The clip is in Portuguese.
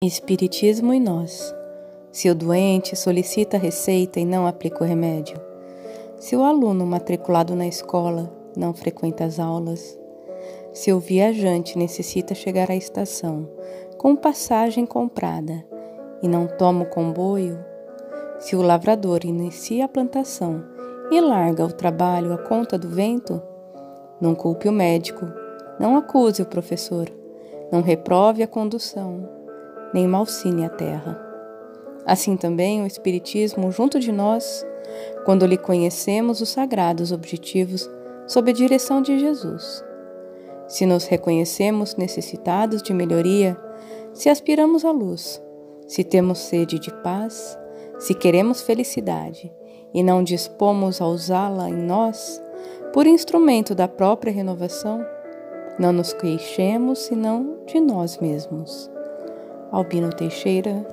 Espiritismo e nós. Se o doente solicita receita e não aplica o remédio. Se o aluno matriculado na escola não frequenta as aulas. Se o viajante necessita chegar à estação com passagem comprada e não toma o comboio. Se o lavrador inicia a plantação e larga o trabalho à conta do vento. Não culpe o médico, não acuse o professor, não reprove a condução nem malsine a terra. Assim também o Espiritismo junto de nós, quando lhe conhecemos os sagrados objetivos sob a direção de Jesus. Se nos reconhecemos necessitados de melhoria, se aspiramos à luz, se temos sede de paz, se queremos felicidade e não dispomos a usá-la em nós, por instrumento da própria renovação, não nos queixemos senão de nós mesmos. Albino Teixeira